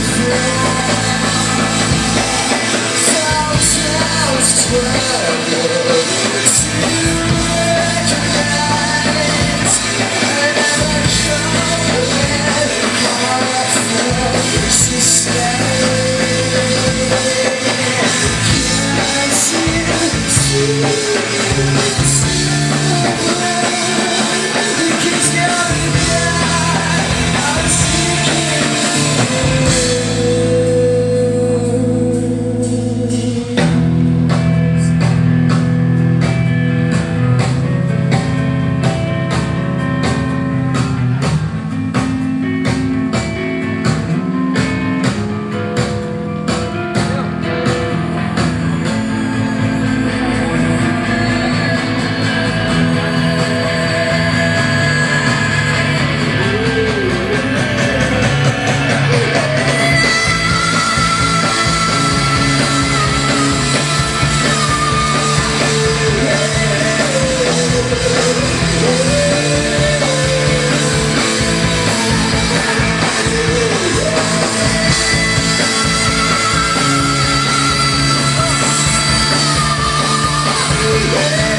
This is Yeah.